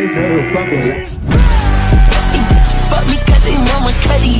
Fuck me cause they want my cutty.